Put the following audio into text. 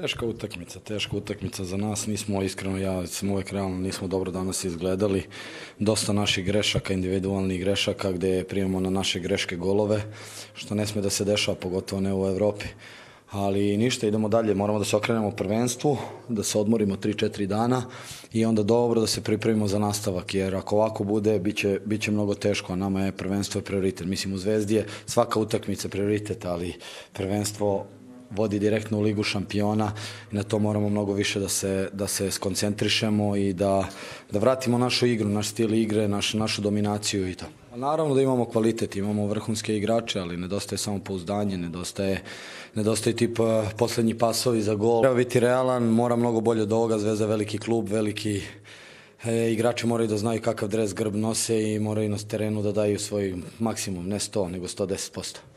Teška utakmica, teška utakmica za nas. Nismo iskreno, ja sam uvek realno, nismo dobro danas izgledali. Dosta naših grešaka, individualnih grešaka gde primamo na naše greške golove, što ne sme da se dešava, pogotovo ne u Evropi. Ali ništa, idemo dalje, moramo da se okrenemo prvenstvu, da se odmorimo 3-4 dana i onda dobro da se pripremimo za nastavak, jer ako ovako bude, biće, biće mnogo teško, a nama je prvenstvo prioritet. Mislim, u Zvezdi je svaka utakmica prioritet, ali prvenstvo vodi direktno u ligu šampiona i na to moramo mnogo više da se, da se skoncentrišemo i da, da vratimo našu igru, naš stil igre, naš, našu dominaciju i to. Naravno da imamo kvalitet, imamo vrhunske igrače, ali nedostaje samo pouzdanje, nedostaje, nedostaje tip uh, poslednji pasovi za gol. Treba biti realan, mora mnogo bolje od ovoga, Zvezda veliki klub, veliki e, igrači moraju da znaju kakav dres grb nose i moraju na terenu da daju svoj maksimum, ne 100, nego 110%.